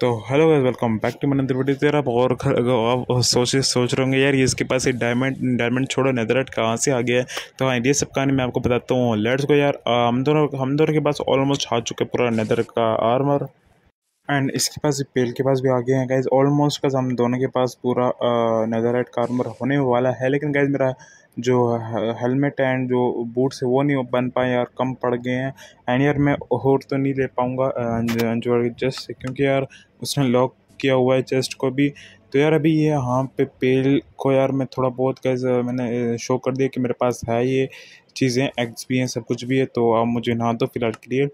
तो hello guys welcome back to मन त्रिपटी यार, आप और आप सोच सोच रहे होंगे, यार, ये इसके पास ये डायमंड डायमंड छोड़ो नेदरट कहाँ से आ गया है? तो हाँ ये सब कहानी मैं आपको बताता हूँ। लेट्स को यार हम दोनों हम दोनों के पास ऑलमोस्ट आ चुके पूरा नेदर का आर्मर एंड इसके पास पेल के पास भी आ गए हैं गाइज़ ऑलमोस्ट का हम दोनों के पास पूरा नेदरराइट का आर्मर होने वाला है. लेकिन गाइज़ मेरा जो हेलमेट एंड जो बूट्स है, वो नहीं बन पाए यार. कम पड़ गए हैं. एंड यार, मैं और तो नहीं ले पाऊँगा जो जस्ट क्योंकि यार, उसने लॉक किया हुआ है चेस्ट को भी. तो यार, अभी ये यहाँ पे पेल को यार मैं थोड़ा बहुत कैसे मैंने शो कर दिया कि मेरे पास है ये चीज़ें एक्स भी हैं सब कुछ भी है तो आप मुझे नहा दो फ़िलहाल के लिए.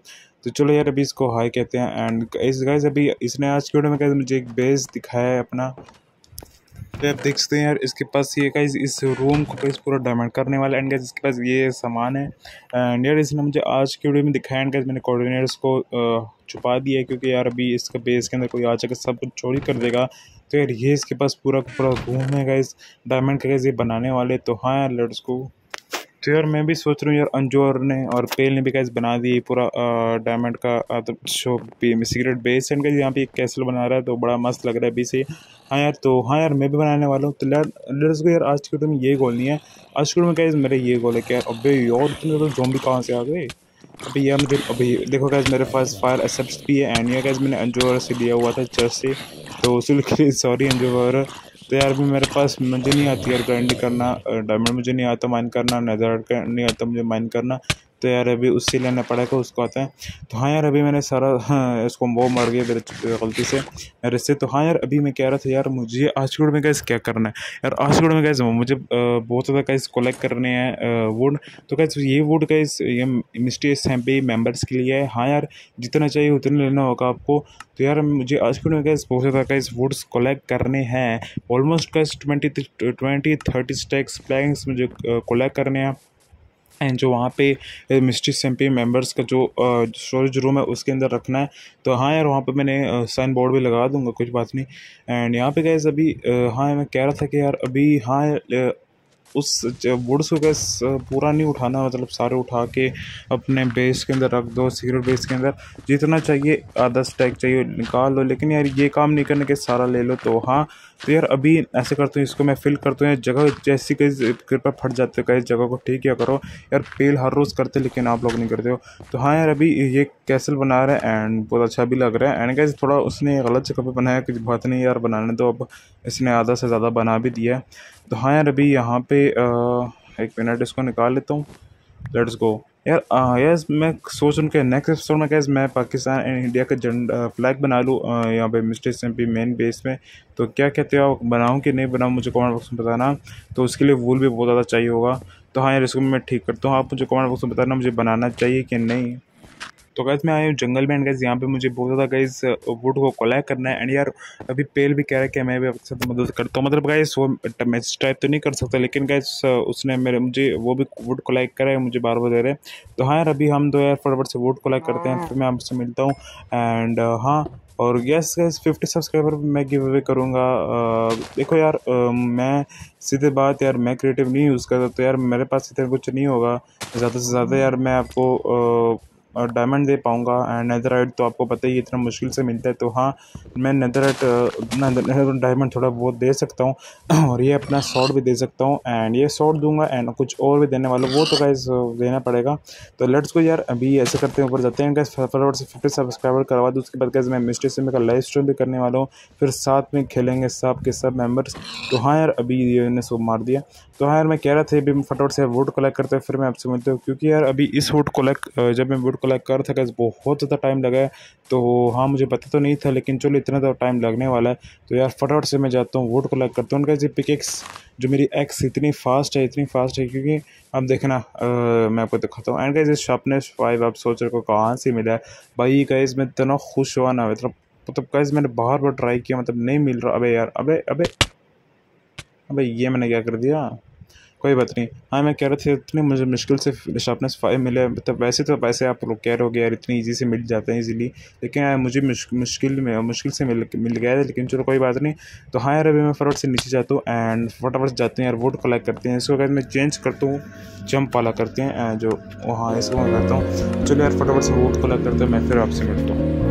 तो चलो यार, अभी इसको हाई कहते हैं एंड इस गाइज़ अभी, इसने आज के वीडियो में कहते मुझे एक बेस दिखाया है अपना। तो आप देख सकते हैं यार, इसके पास ये गाइज़ इस रूम को गाइज़ पूरा डायमंड करने वाला एंड गाइज़ इसके पास ये सामान है। एंड यार, इसने मुझे आज के वीडियो में दिखाया एंड गाइज़ मैंने कोऑर्डिनेटर्स को छुपा दिया है क्योंकि यार, अभी इसका बेस के अंदर कोई आ जाकर सब कुछ चोरी कर देगा तो यार, ये इसके पास पूरा पूरा रूम है गाइज़ डायमंड का गाइज़ ये बनाने वाले तो हाँ यार लेट्स को तो यार मैं भी सोच रहा हूँ यार, अंजोर ने और पेल ने भी कैसे बना दी पूरा डायमंड का तो शो सीक्रेट बेस एंड यहाँ पे एक कैसल बना रहा है तो बड़ा मस्त लग रहा है अभी से हाँ यार तो हाँ यार, मैं भी बनाने वाला हूँ तो लेट्स को यार, आज के में ये गोल नहीं है। आज के में क्या मेरे ये गोल है क्या अबे यार, इतने तो जोम्बी कहाँ से आ गए? अभी यार, मुझे अभी देखो गैस मेरे पास फायर एक्सेप्ट भी है एंड ये गैस मैंने अंजोर से लिया हुआ था चर्च से तो उसी के लिए सॉरी अंजोर। तो यार भी मेरे पास मुझे नहीं आती यार ग्राइंड करना डायमंड मुझे नहीं आता माइन करना नेदर नहीं आता मुझे माइन करना। तो यार अभी उससे लेना पड़ेगा उसको आता है। तो हाँ यार अभी मैंने सारा हाँ, इसको वो मर गया मेरे गलती से मेरे से। तो हाँ यार अभी मैं कह रहा था यार मुझे आज के में कैसे क्या करना है? यार आज के में कैसे मुझे बहुत ज़्यादा कैसे कलेक्ट करने हैं वुड तो कैसे ये वुड कैसे ये मिस्टेस हैं मेंबर्स के लिए। है हाँ यार जितना चाहिए उतना लेना होगा आपको। तो यार मुझे आज के में कैसे बहुत ज़्यादा कैसे वुड्स कलेक्ट करने हैं। ऑलमोस्ट कैसे twenty twenty thirty stacks planks मुझे कलेक्ट करने हैं। एंड जो वहाँ पे मिस्ट्री सेम्पी मेंबर्स का जो स्टोरेज रूम है, उसके अंदर रखना है। तो हाँ यार, वहाँ पे मैंने साइन बोर्ड भी लगा दूँगा कुछ बात नहीं। एंड यहाँ पे गए अभी हाँ मैं कह रहा था कि यार, अभी हाँ उस वुड्स को पूरा नहीं उठाना मतलब सारे उठा के अपने बेस के अंदर रख दो सीक्रेट बेस के अंदर। जितना चाहिए, आधा स्टैक चाहिए, निकाल लो लेकिन यार, ये काम नहीं करने के सारा ले लो तो। हाँ तो यार, अभी ऐसे करते हैं, इसको मैं फिल करता हूँ। जगह जैसी कहीं कृपया फट जाते कहीं जगह को ठीक किया करो। यार पेल हर रोज़ करते लेकिन आप लोग नहीं करते हो। तो हाँ यार, अभी ये कैसल बना रहा है एंड बहुत अच्छा भी लग रहा है। एंड गैस थोड़ा उसने गलत जगह पर बनाया कुछ बात नहीं यार, बनाने तो अब इसने आधा से ज़्यादा बना भी दिया है। तो हाँ यार, अभी यहाँ पे एक मिनट, इसको निकाल लेता हूँ। लेट्स गो यार यस मैं सोच रहा हूँ नेक्स्ट एपिसोड में कैसे मैं पाकिस्तान एंड इंडिया का झंडा फ्लैग बना लूँ यहाँ पे मिस्टेक एम मेन बेस में। तो क्या कहते हो बनाऊँ कि नहीं बनाऊँ, मुझे कमेंट बॉक्स में बताना। तो उसके लिए वूल भी बहुत ज़्यादा चाहिए होगा। तो हाँ यार, इसको मैं ठीक करता हूँ। आप मुझे कमेंट बॉक्स में बताना, मुझे बनाना चाहिए कि नहीं। तो गैस मैं आया हूँ जंगल में एंड गैस यहाँ पे मुझे बहुत ज़्यादा गैस वुड को कलेक्ट करना है एंड यार अभी पेल भी कह रहा है कि मैं भी आपके साथ मदद करता हूँ। मतलब गैस वो मैसेज टाइप तो नहीं कर सकता लेकिन गैस उसने मेरे मुझे वो भी वुड कलेक्ट करा है मुझे बार बार दे रहे हैं। तो हाँ यार अभी हम दो यार फटाफट से वुड कलेक्ट करते हैं फिर मैं आपसे मिलता हूँ एंड हाँ और गैस गैस फिफ्टी सब्सक्राइबर मैं गिव अवे करूँगा। देखो यार आ, मैं सीधे बात यार मैं क्रिएटिव नहीं यूज़ करता तो यार मेरे पास इतना कुछ नहीं होगा। ज़्यादा से ज़्यादा यार मैं आपको आ, डायमंड दे पाऊँगा एंड नेदराइट तो आपको पता ही इतना मुश्किल से मिलता है। तो हाँ मैं नेदराइट डायमंड थोड़ा बहुत दे सकता हूँ और ये अपना शॉर्ट भी दे सकता हूँ एंड ये शॉर्ट दूँगा एंड कुछ और भी देने वाला वो तो गाइज़ देना पड़ेगा। तो लेट्स को यार, अभी ऐसे करते हैं, ऊपर जाते हैं। गैस फटाफट से फिफ्टी सब्सक्राइबर करवा दूँ, उसके बाद गैस मैं मिस्टर से मेरा लाइव स्ट्रीम भी करने वाला हूँ। फिर साथ में खेलेंगे सब के सब मेंबर्स तो हाँ यार, अभी ये सब मार दिया। तो हाँ यार, मैं कह रहा था, अभी फटाफट से वोट कलेक्ट करते हैं, फिर मैं आपसे मिलता हूँ। क्योंकि यार, अभी इस वोट कलेक्ट जब मैं वोट कलेक्ट कर था गैस बहुत ज़्यादा टाइम लगा है। तो हाँ मुझे पता तो नहीं था लेकिन चलो इतना तो टाइम लगने वाला है। तो यार फटाफट से मैं जाता हूँ वोट कलेक्ट करता हूँ। उनका ये पिकेक्स जो मेरी एक्स इतनी फास्ट है इतनी फास्ट है क्योंकि अब देखना आ, मैं आपको दिखाता हूँ। एंड गाइज़ शार्पनेस फाइव आप सोच रहे को कहाँ से मिला है? भाई गाइज़ मैं इतना खुश हुआ ना मतलब मतलब गाइज़ मैंने बार बार ट्राई किया मतलब नहीं मिल रहा। अबे यार अबे अबे अबे ये मैंने क्या कर दिया? कोई बात नहीं। हाँ मैं कह रहा था, इतनी मुझे मुश्किल से शार्पनेस फाइव मिले। मतलब वैसे तो वैसे आप लोग कह रहे हो यार, इतनी ईजी से मिल जाते हैं इजीली लेकिन यार मुझे मुश्किल में, मुश्किल से मिल मिल गया है, लेकिन चलो कोई बात नहीं। तो हाँ यार, अभी मैं फटाफट से नीचे जाता हूँ एंड फटाफट जाते हैं यार वोट कलेक्ट करते हैं। इसको अगर मैं चेंज करता हूँ जंप वाला करते हैं जो हाँ इसको मैं करता हूँ। चलो यार, फटाफट से वोट कलेक्ट करते हैं, मैं फिर आपसे मिलता हूँ।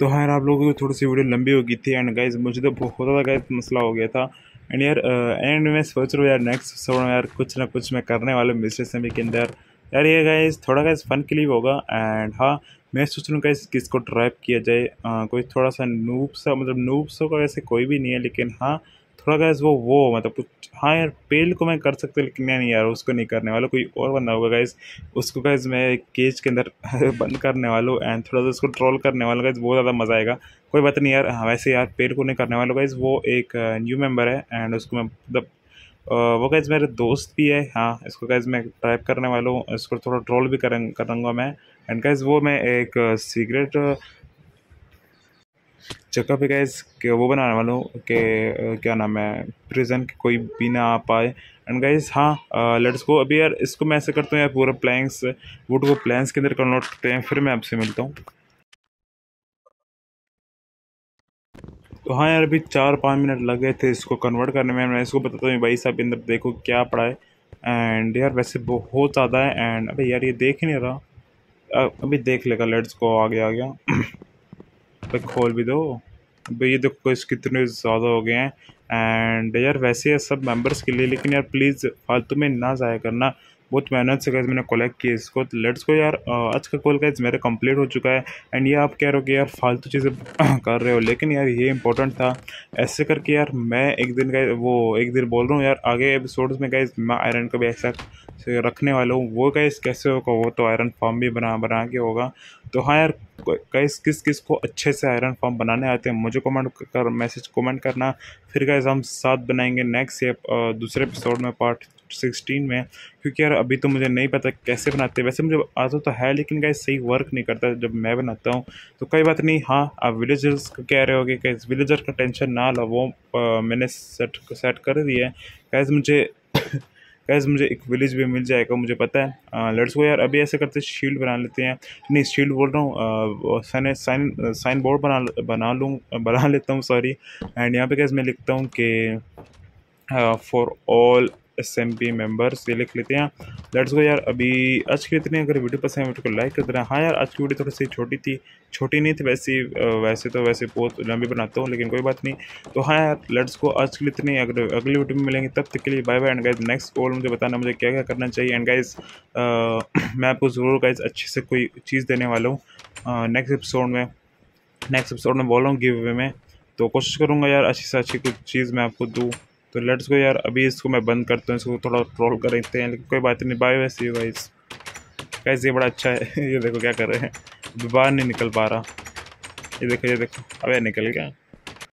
तो हाँ यार आप लोगों की थोड़ी सी वीडियो लंबी हो गई थी एंड गाइज़ मुझे तो बहुत ज़्यादा गाइज़ मसला हो गया था। एंड यार एंड में सोच रहा हूँ यार नेक्स्ट एपिसोड में यार कुछ ना कुछ मैं करने वाले हूँ मिस्टर के अंदर। यार ये गाइज़ थोड़ा गाइज़ फन के लिए होगा एंड हाँ मैं सोच रहा हूँ गाइज़ किसको ट्रैप किया जाए। आ, कोई थोड़ा सा नूब सा मतलब नूब सो का वैसे कोई भी नहीं है लेकिन हाँ थोड़ा गैस वो वो मतलब कुछ हाँ यार पेल को मैं कर सकता हूँ, लेकिन नहीं यार, उसको नहीं करने वाला, कोई और बंदा होगा गैस उसको गैस मैं केज के अंदर बंद करने वाला हूँ एंड थोड़ा सा उसको ट्रोल करने वाला गैस बहुत ज़्यादा मज़ा आएगा। कोई बात नहीं यार हाँ वैसे यार पेल को नहीं करने वाला गैस वो एक न्यू मेंबर है एंड उसको मैं मतलब वो गैस मेरे दोस्त भी है हाँ इसको गैस मैं टाइप करने वाला हूँ, इसको थोड़ा ट्रोल भी करूँगा मैं एंड गैस वो मैं एक सीक्रेट जगह पे गैस कि वो बनाने वाला हूँ कि क्या नाम है प्रिजन के कोई भी ना आ पाए। एंड गाइज़ हाँ लेट्स गो अभी यार, इसको मैं ऐसे करता हूँ यार, पूरा प्लैंक्स वुड को प्लैंक्स के अंदर कन्वर्ट करते हैं, फिर मैं आपसे मिलता हूँ। तो हाँ यार, अभी चार पाँच मिनट लग गए थे इसको कन्वर्ट करने में। मैं इसको बताता हूँ, भाई साहब अंदर देखो क्या पड़ा है। एंड यार, वैसे बहुत ज़्यादा है। एंड अभी यार, ये देख ही नहीं रहा। अभी देख लेगा लेट्स को आ गया आ गया भाई खोल भी दो। भाई ये देखो इस कितने ज़्यादा हो गए हैं। एंड यार वैसे है सब मेंबर्स के लिए, लेकिन यार प्लीज़ फालतू में ना ज़ाया करना। बहुत मेहनत से गैस मैंने कलेक्ट किया इसको। तो लेट्स को यार आज का कॉल गैस मेरा कंप्लीट हो चुका है। एंड ये आप कह रहे हो कि यार फालतू चीज़ें कर रहे हो, लेकिन यार ये इंपॉर्टेंट था। ऐसे करके यार मैं एक दिन गए वो एक दिन बोल रहा हूँ, यार आगे एपिसोड्स में गैस मैं आयरन का भी ऐसा रखने वाला हूँ। वो गैस कैसे होगा, वो तो आयरन फॉर्म भी बना बना के होगा। तो हाँ यार गैस किस किस को अच्छे से आयरन फॉर्म बनाने आते हैं मुझे कमेंट कर मैसेज कमेंट करना। फिर गैस हम साथ बनाएँगे नेक्स्ट दूसरे एपिसोड में पार्ट सिक्सटीन में। क्योंकि यार अभी तो मुझे नहीं पता कैसे बनाते। वैसे मुझे आता तो है लेकिन गाइस सही वर्क नहीं करता जब मैं बनाता हूँ। तो कोई बात नहीं हाँ आप विलेजर्स का कह रहे हो कि विलेजर का टेंशन ना लो वो आ, मैंने सेट सेट कर दिया है। गैस मुझे गैस मुझे एक विलेज भी मिल जाएगा, मुझे पता है। लड़स को यार, अभी ऐसे करते शील्ड बना लेते हैं। नहीं शील्ड बोल रहा हूँ साइन साइन साइन बोर्ड बना बना लूँ, बना लेता हूँ सॉरी एंड यहाँ पे गैस मैं लिखता हूँ कि for all S M P members ये लिख लेते हैं। लेट्स गो यार अभी आज की इतनी अगर वीडियो पसंद है वीडियो को लाइक कर देना हाँ यार, आज की वीडियो थोड़ी सी छोटी थी, छोटी नहीं थी, वैसी वैसे तो वैसे बहुत लंबी बनाता हूँ, लेकिन कोई बात नहीं। तो हाँ यार लेट्स गो आज के इतनी अगर अगली वीडियो में मिलेंगे, तब तक के लिए bye bye and guys next call मुझे बताना, मुझे क्या क्या करना चाहिए। एंड गाइज़ मैं आपको ज़रूर गाइज़ अच्छे से कोई चीज़ देने वाला हूँ। नेक्स्ट एपिसोड में नेक्स्ट एपिसोड में बोल रहा हूँ गिव वे में। तो कोशिश करूँगा यार अच्छी से अच्छी कुछ चीज़ मैं आपको दूँ। तो लेट्स को यार, अभी इसको मैं बंद करता हूँ, इसको थोड़ा ट्रोल कर देते हैं, लेकिन कोई बात नहीं बाय वैसे ही वाइस कैसे ये बड़ा अच्छा है, ये देखो क्या कर रहे हैं। बाहर नहीं निकल पा रहा। ये देखो ये देखो, अबे निकल गया।